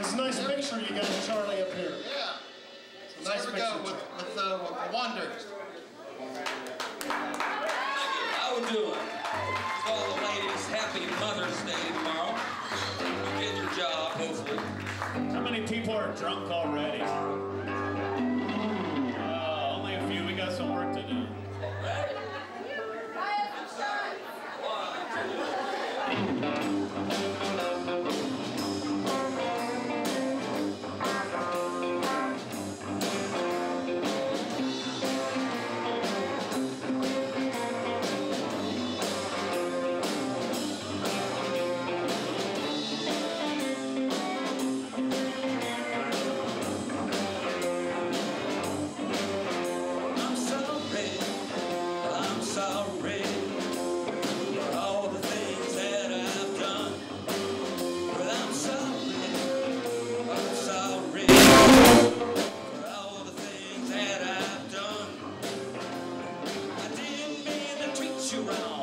It's a nice picture you got of Charlie up here. Yeah. It's a nice so picture. with, with uh, Wonder. How we doing? To all the ladies, happy Mother's Day tomorrow. Get your job, hopefully. How many people are drunk already? Uh, only a few. We got some work to do. Right. you round.